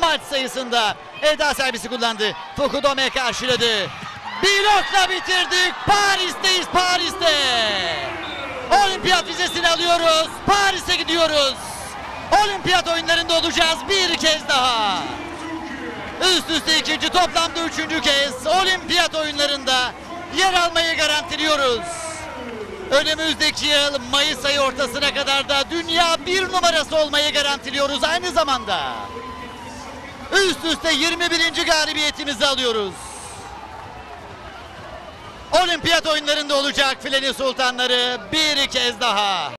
maç sayısında. Eda servisi kullandı. Fukudome karşıladı. Blokla bitirdik. Paris'teyiz Paris'te. Olimpiyat vizesini alıyoruz. Paris'e gidiyoruz. Olimpiyat oyunlarında olacağız bir kez daha. Üst üste ikinci toplamda üçüncü kez olimpiyat oyunlarında yer almayı garantiliyoruz. Önümüzdeki yıl Mayıs ayı ortasına kadar da dünya bir numarası olmayı garantiliyoruz aynı zamanda. Üst üste 21. galibiyetimizi alıyoruz. Olimpiyat oyunlarında olacak Fileni Sultanları bir kez daha.